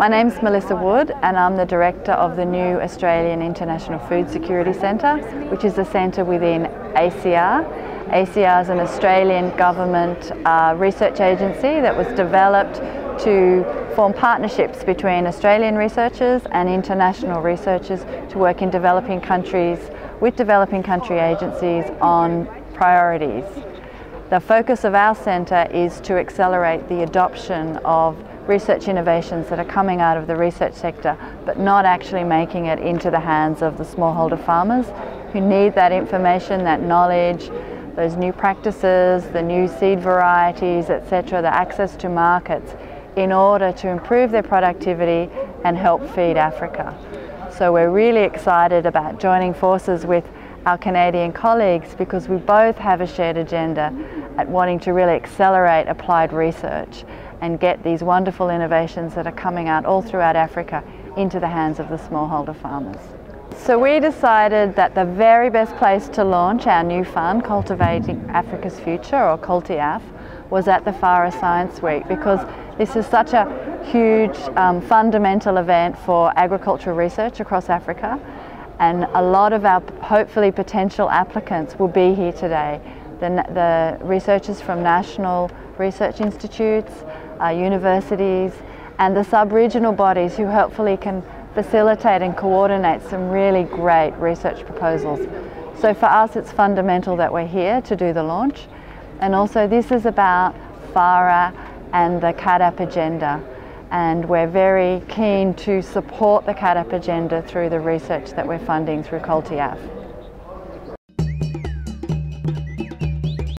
My name's Mellissa Wood and I'm the Director of the new Australian International Food Security Centre, which is a centre within ACIAR. ACIAR is an Australian government uh, research agency that was developed to form partnerships between Australian researchers and international researchers to work in developing countries with developing country agencies on priorities. The focus of our centre is to accelerate the adoption of research innovations that are coming out of the research sector but not actually making it into the hands of the smallholder farmers who need that information, that knowledge, those new practices, the new seed varieties, etc., the access to markets in order to improve their productivity and help feed Africa. So we're really excited about joining forces with our Canadian colleagues because we both have a shared agenda at wanting to really accelerate applied research and get these wonderful innovations that are coming out all throughout Africa into the hands of the smallholder farmers. So we decided that the very best place to launch our new fund, Cultivating Africa's Future or CultiAF, was at the FARA Science Week because this is such a huge um, fundamental event for agricultural research across Africa and a lot of our hopefully potential applicants will be here today. The, the researchers from national research institutes, uh, universities and the sub-regional bodies who hopefully can facilitate and coordinate some really great research proposals. So for us it's fundamental that we're here to do the launch and also this is about FARA and the CAADP agenda and we're very keen to support the CAADP agenda through the research that we're funding through CultiAF.